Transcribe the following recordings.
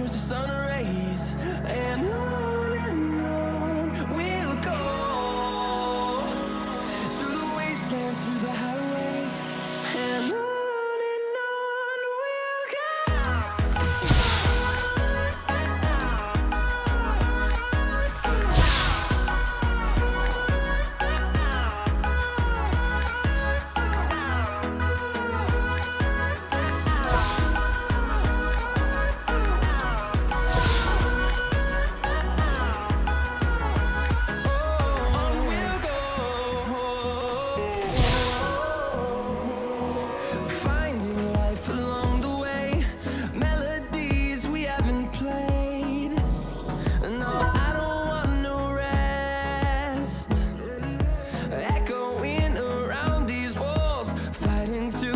turns to sun rays.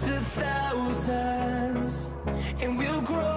just a thousand, and we'll grow.